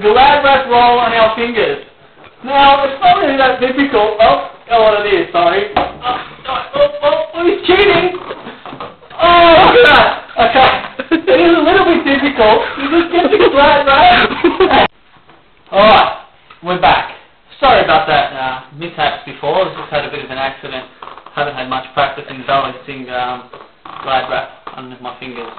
a glad wrap roll on our fingers. Now, it's not really that difficult. Oh, oh what it is, sorry. Oh, oh, oh, oh, he's cheating! Oh, look at that! Okay, it is a little bit difficult. You just get the glad wrap. Alright, we're back. Sorry about that uh, mishaps before. I just had a bit of an accident. Haven't had much practice in balancing um, glad wrap under my fingers.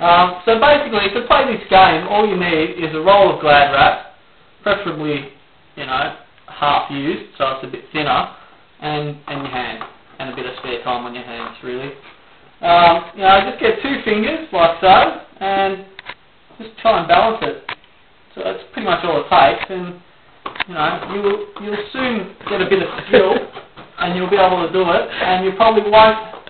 Um, so basically, to play this game, all you need is a roll of glad wrap, preferably, you know, half used, so it's a bit thinner, and, and your hand, and a bit of spare time on your hands, really. Um, you know, just get two fingers, like so, and just try and balance it. So that's pretty much all it takes, and, you know, you'll, you'll soon get a bit of skill, and you'll be able to do it, and you probably won't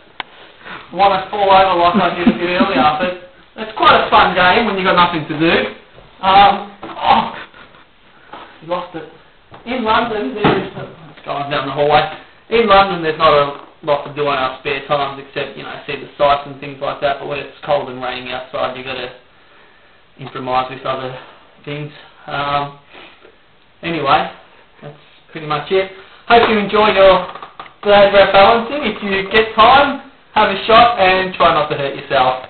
want to fall over like I did a bit earlier, but it's quite a fun game when you've got nothing to do. Um, oh, lost it. In London, there's going down the hallway. In London, there's not a lot to do on our spare times except you know see the sights and things like that. But when it's cold and raining outside, you've got to improvise with other things. Um, anyway, that's pretty much it. Hope you enjoy your glad balancing. If you get time, have a shot and try not to hurt yourself.